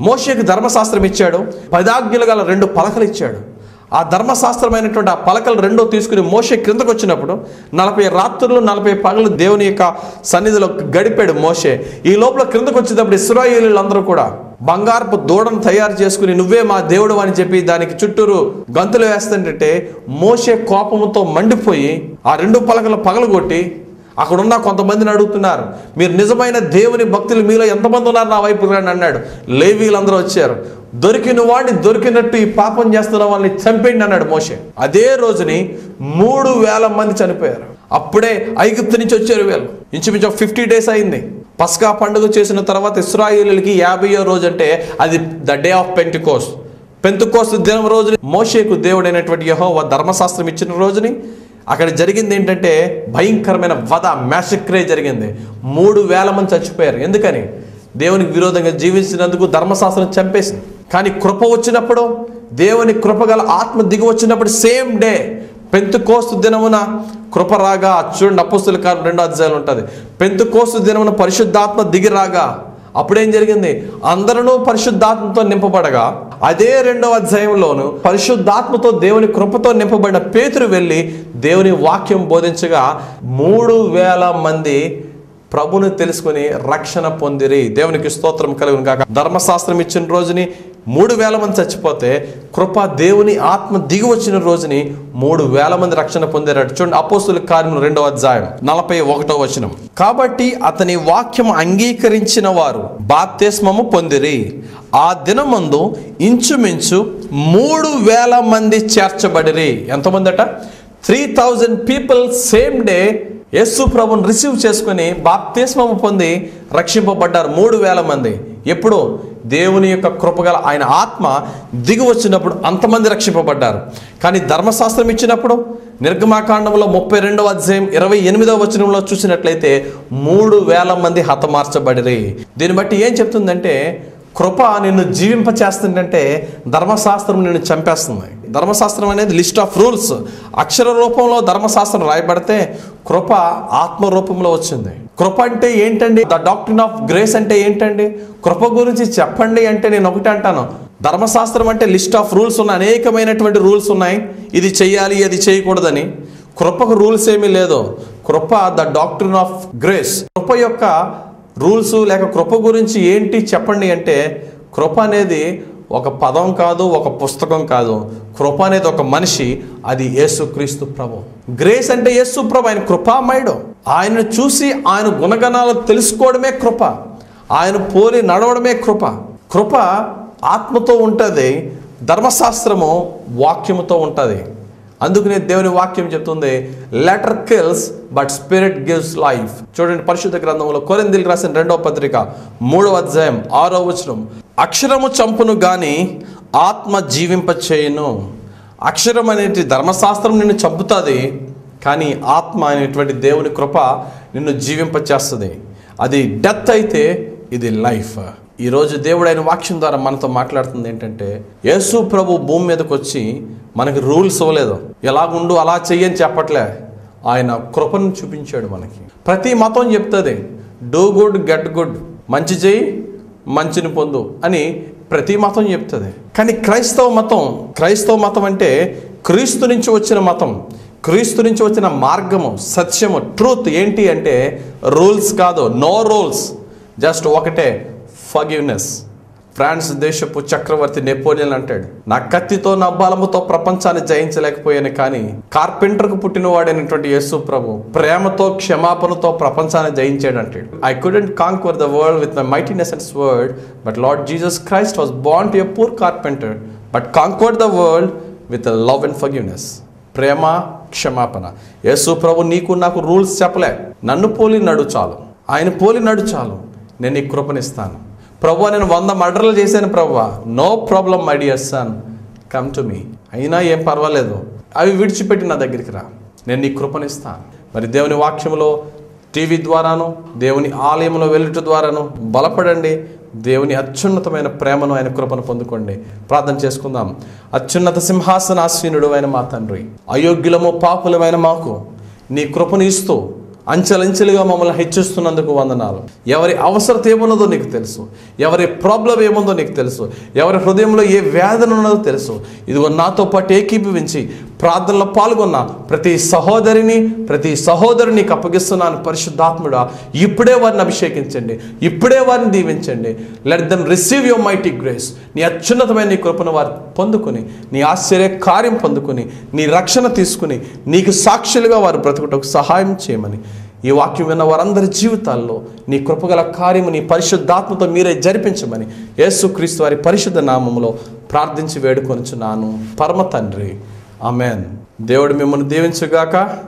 మోషేకి ధర్మశాస్త్రం ఇచ్చాడు. పదాజ్ఞలు గల రెండు పలకలు ఇచ్చాడు. ఆ ధర్మశాస్త్రమైనటువంటి ఆ పలకలు రెండో తీసుకుని మోషే క్రిందకు వచ్చినప్పుడు నలభై రాత్రులు నలభై పగలు దేవుని యొక్క సన్నిధిలో గడిపాడు మోషే. ఈ లోపల క్రిందకు వచ్చేటప్పుడు ఇస్రాయేలీలందరూ కూడా బంగారపు దూడను తయారు చేసుకుని నువ్వే మా దేవుడు అని చెప్పి దానికి చుట్టూరు గంతులు వేస్తుంటే మోషే కోపంతో మండిపోయి ఆ రెండు పలకలు పగలగొట్టి అక్కడున్న కొంతమందిని అడుగుతున్నారు మీరు నిజమైన దేవుని భక్తులు మీలో ఎంతమంది ఉన్నారు నా వైపు రండి అన్నాడు. లేవీలందరూ వచ్చారు. దొరికిన వాడిని దొరికినట్టు ఈ పాపం చేస్తున్న వాళ్ళని చంపేయండి అన్నాడు మోషే. అదే రోజుని మూడు వేల మంది చనిపోయారు. అప్పుడే ఐగుప్తు నుంచి వచ్చారు వీళ్ళు. ఇంచుమించు ఫిఫ్టీ డేస్ అయింది. పస్కా పండుగ చేసిన తర్వాత ఇస్రాయేలీలకి యాభైయో రోజు అంటే అది the day of Pentecost. Pentecost దినం రోజుని మోషేకు దేవుడైనటువంటి యహో ధర్మశాస్త్రం ఇచ్చిన రోజుని అక్కడ జరిగింది ఏంటంటే భయంకరమైన వధ మ్యాసక్రే జరిగింది. మూడు వేల మంది చచ్చిపోయారు. ఎందుకని? దేవునికి విరోధంగా జీవించినందుకు ధర్మశాస్త్రం చంపేసింది. కానీ కృప వచ్చినప్పుడు దేవుని కృపగల ఆత్మ దిగి వచ్చినప్పుడు సేమ్ డే పెంతుకోస్తు దినమున కృప రాగా చూడండి అప్పుస్తుల కాలం రెండో అధ్యాయులు ఉంటుంది. పెంతుకోస్తు దినమున పరిశుద్ధాత్మ దిగి రాగా అప్పుడేం జరిగింది? అందరూ పరిశుద్ధాత్మతో నింపబడగా అదే రెండవ అధ్యాయంలోను పరిశుద్ధాత్మతో దేవుని కృపతో నింపబడిన పేతురు వెళ్ళి దేవుని వాక్యం బోధించగా మూడు వేల మంది ప్రభుని తెలుసుకుని రక్షణ పొందిరి. దేవునికి స్తోత్రం కలుగును కాక ధర్మశాస్త్రం ఇచ్చిన రోజుని మూడు వేల మంది చచ్చిపోతే కృప దేవుని ఆత్మ దిగి వచ్చిన రోజుని మూడు వేల మంది రక్షణ పొందారట. చూడండి అపోస్తుల కార్యం రెండవ అధ్యాయం నలభై ఒకటో వచనం. కాబట్టి అతని వాక్యం అంగీకరించిన వారు బాప్తిస్మము పొందిరి. ఆ దినమందు ఇంచుమించు మూడు వేల మంది చేర్చబడిరి. ఎంతమంది అట three thousand people same day యేసు ప్రభుని రిసీవ్ చేసుకుని బాప్తిస్మము పొంది రక్షింపబడ్డారు మూడు వేల మంది. ఎప్పుడు? దేవుని యొక్క కృపగల ఆయన ఆత్మ దిగి వచ్చినప్పుడు అంతమంది రక్షింపబడ్డారు. కానీ ధర్మశాస్త్రం ఇచ్చినప్పుడు నిర్గమాకాండంలో ముప్పై రెండవ అధ్యాయం ఇరవై ఎనిమిదవ వచనంలో చూసినట్లయితే మూడు వేల మంది హతమార్చబడిరి. దీన్ని బట్టి ఏం చెప్తుందంటే కృప నిన్ను జీవింపచేస్తుందంటే ధర్మశాస్త్రం నిన్ను చంపేస్తుంది. ధర్మశాస్త్రం అనేది లిస్ట్ ఆఫ్ రూల్స్. అక్షర రూపంలో ధర్మశాస్త్రం రాయబడితే కృప ఆత్మ రూపంలో వచ్చింది. కృప అంటే ఏంటండి? ద డాక్టర్ ఆఫ్ గ్రేస్ అంటే ఏంటండి? కృప గురించి చెప్పండి అంటే నేను ఒకటి అంటాను. ధర్మశాస్త్రం అంటే లిస్ట్ ఆఫ్ రూల్స్ ఉన్న అనేకమైనటువంటి రూల్స్ ఉన్నాయి. ఇది చేయాలి అది చేయకూడదని. కృపకు రూల్స్ ఏమీ లేదు. కృప ద డాక్టర్ ఆఫ్ గ్రేస్. కృప యొక్క రూల్స్ లేక కృప గురించి ఏంటి చెప్పండి అంటే కృప అనేది ఒక పదం కాదు ఒక పుస్తకం కాదు. కృప అనేది ఒక మనిషి అది యేసుక్రీస్తు ప్రభు. గ్రేస్ అంటే యేసు ప్రభు ఆయన కృపామయుడు. ఆయనను చూసి ఆయన గుణగణాలు తెలుసుకోవడమే కృప. ఆయన పోలి నడవడమే కృప. కృప ఆత్మతో ఉంటుంది ధర్మశాస్త్రము వాక్యముతో ఉంటుంది. అందుకనే దేవుని వాక్యం చెప్తుంది letter kills but spirit gives life చూడండి పరిశుద్ధ గ్రంథంలో కొరిందిల్ రాసిన రెండవ పత్రిక మూడవ అధ్యాయం ఆరో వచనం. అక్షరము చంపును గాని ఆత్మ జీవింప చేయను అక్షరం అనేది ధర్మశాస్త్రం నిన్ను చంపుతుంది కానీ ఆత్మ అనేటువంటి దేవుని కృప నిన్ను జీవింప చేస్తుంది అది డెత్ అయితే ఇది లైఫ్. ఈరోజు దేవుడు ఆయన వాక్యం ద్వారా మనతో మాట్లాడుతుంది ఏంటంటే యేసు ప్రభు భూమి మీదకి వచ్చి మనకి రూల్స్ ఇవ్వలేదు. ఎలాగుండు అలా చెయ్యని చెప్పట్లే. ఆయన కృపను చూపించాడు మనకి. ప్రతి మతం చెప్తుంది డూ గుడ్ గెట్ గుడ్. మంచి చేయి మంచిని పొందు అని ప్రతి మతం చెప్తుంది. కానీ క్రైస్తవ మతం క్రైస్తవ మతం అంటే క్రీస్తు నుంచి వచ్చిన మతం. క్రీస్తు నుంచి వచ్చిన మార్గము సత్యము ట్రూత్ ఏంటి అంటే రూల్స్ కాదు నో రూల్స్. జస్ట్ ఒకటే ఫగివ్నెస్ ఫ్రాన్స్ దేశపు చక్రవర్తి నెపోలియన్ అంటాడు. నా కత్తితో నా బలముతో ప్రపంచాన్ని జయించలేకపోయాను కానీ కార్పెంటర్కు పుట్టినవాడైనటువంటి యేసు ప్రభు ప్రేమతో క్షమాపణతో ప్రపంచాన్ని జయించాడు అంటాడు. I couldn't conquer the world with my mightiness and word but Lord Jesus Christ was bond to a poor carpenter but conquer the world with love and forgiveness ప్రేమ క్షమాపణ. యేసు ప్రభు నీకు నాకు రూల్స్ చెప్పలే. నన్ను పోలి నడు చాలు. ఆయన పోలి నడు చాలు. నేను నీకు కృపనిస్తాను. ప్రభు నేను వంద మర్డర్లు చేశాను ప్రభు. No problem my dear son come to me అయినా ఏం పర్వాలేదు. అవి విడిచిపెట్టి నా దగ్గరికి రా. నేను నీ కృపనిస్తాను. మరి దేవుని వాక్యంలో టీవీ ద్వారాను దేవుని ఆలయంలో వెళ్ళుట ద్వారాను బలపడండి. దేవుని అత్యున్నతమైన ప్రేమను ఆయన కృపను పొందుకోండి. ప్రార్థన చేసుకుందాం. అత్యున్నత సింహాసనాసీనుడు అయిన మా తండ్రి అయోగ్యులము పాపులమైన మాకు నీ కృపను ఇస్తూ అంచెలంచెలుగా మమ్మల్ని హెచ్చిస్తున్నందుకు వందనాలు. ఎవరి అవసరత ఏమున్నదో నీకు తెలుసు. ఎవరి ప్రాబ్లం ఏముందో నీకు తెలుసు. ఎవరి హృదయంలో ఏ వేదన ఉన్నదో తెలుసు. ఇదిగో నాతో పాటు ఏకీభవించి ప్రార్థనలో పాల్గొన్న ప్రతి సహోదరిని ప్రతి సహోదరుని అప్పగిస్తున్నాను. పరిశుద్ధాత్ముడా ఇప్పుడే వారిని అభిషేకించండి. ఇప్పుడే వారిని దీవించండి. Let them receive your mighty grace నీ అత్యున్నతమైన నీ కృపను వారు పొందుకుని నీ ఆశ్చర్య కార్యం పొందుకుని నీ రక్షణ తీసుకుని నీకు సాక్షులుగా వారు బ్రతుకుటకు సహాయం చేయమని ఈ వాక్యం విన్న వారందరి జీవితాల్లో నీ కృపగల కార్యము నీ పరిశుద్ధాత్మతో మీరే జరిపించమని యేసుక్రీస్తు వారి పరిశుద్ధ నామములో ప్రార్థించి వేడుకొనుచున్నాను. పరమ తండ్రి. ఆమెన్. దేవుడు మిమ్మల్ని దీవించుగాక.